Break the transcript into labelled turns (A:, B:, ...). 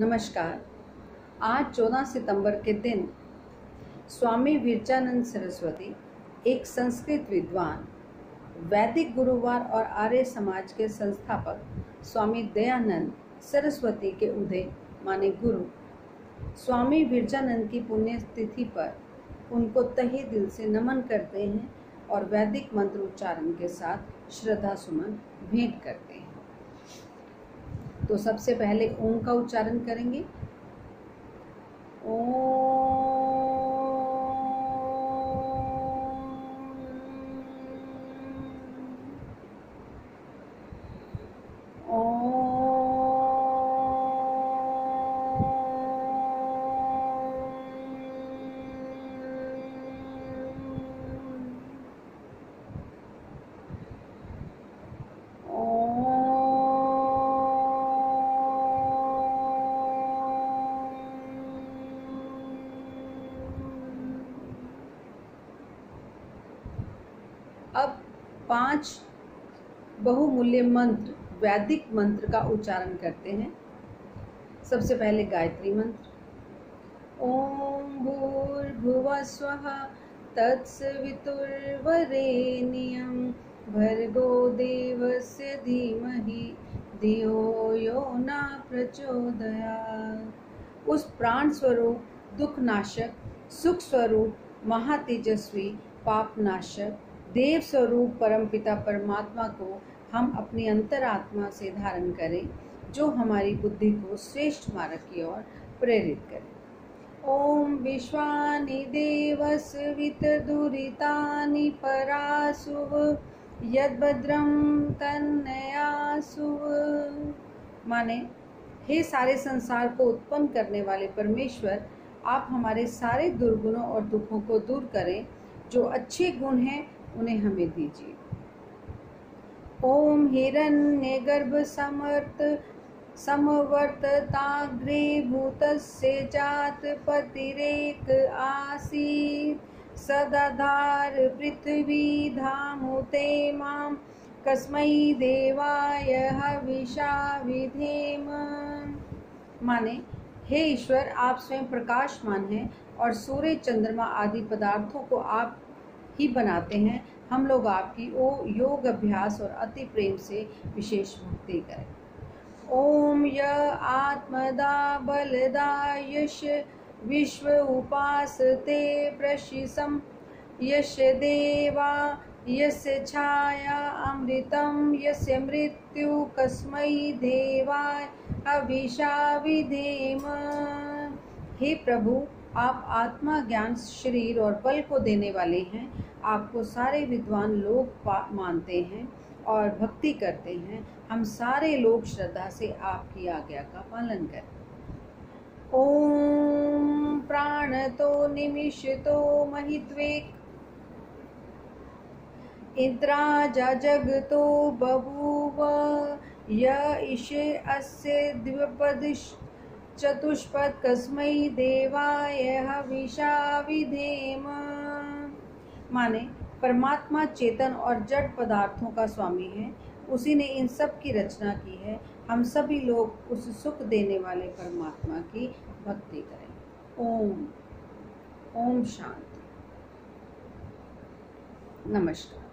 A: नमस्कार। आज 14 सितंबर के दिन स्वामी विरचानंद सरस्वती, एक संस्कृत विद्वान, वैदिक गुरुवार और आर्य समाज के संस्थापक स्वामी दयानंद सरस्वती के उदय, माने गुरु, स्वामी विरचानंद की पुण्यतिथि पर उनको तहे दिल से नमन करते हैं और वैदिक मंत्र उच्चारण के साथ श्रद्धा सुमन भेंट करते हैं। तो सबसे पहले ओम का उच्चारण करेंगे। ओम अब पाँच बहुमूल्य मंत्र वैदिक मंत्र का उच्चारण करते हैं। सबसे पहले गायत्री मंत्र। ओम भूर्भुव स्व तत्सवितुर्वरेण्यं भर्गो देवस्य धीमहि, धियो यो न प्रचोदयात्। उस प्राण स्वरूप दुख नाशक सुख स्वरूप महातेजस्वी पाप नाशक देव स्वरूप परमपिता परमात्मा को हम अपनी अंतरात्मा से धारण करें, जो हमारी बुद्धि को श्रेष्ठ मार्ग की ओर प्रेरित करें। ओम विश्वानि दुरीतानि परासुव यद्भद्रम तन्नयासुव माने, हे सारे संसार को उत्पन्न करने वाले परमेश्वर, आप हमारे सारे दुर्गुणों और दुखों को दूर करें, जो अच्छे गुण हैं उन्हें हमें दीजिए। ओम हिरण्य गर्भ समर्थ समवर्तताग्रे भूतस्य जात पतिरेक आसीत्। सदाधार पृथ्वी धामुते माँ, कस्मै देवाय हविषा विधेम। माने, हे ईश्वर, आप स्वयं प्रकाशमान हैं और सूर्य चंद्रमा आदि पदार्थों को आप ही बनाते हैं। हम लोग आपकी ओ योग अभ्यास और अति प्रेम से विशेष भक्ति करें। ओम य आत्मदा बलदा यश विश्व उपासते प्रशिसम। यश देवा यस्य छाया अमृतम यस्य मृत्यु कस्मै देवाय, अभिषा विधेम। हे प्रभु आप आत्मा, ज्ञान, शरीर और बल को देने वाले हैं। आपको सारे विद्वान लोग मानते हैं और भक्ति करते हैं। हम सारे लोग श्रद्धा से आपकी आज्ञा का पालन करें। ओम प्राण तो निमिष तो महित्वेक। इंद्राजा जग तो बभूव। य इषे अस्य द्विपदिश। चतुष्पद कस्मै देवाय हविषा विधेम। माने, परमात्मा चेतन और जड़ पदार्थों का स्वामी है। उसी ने इन सब की रचना की है। हम सभी लोग उस सुख देने वाले परमात्मा की भक्ति करें। ओम ओम शांति। नमस्कार।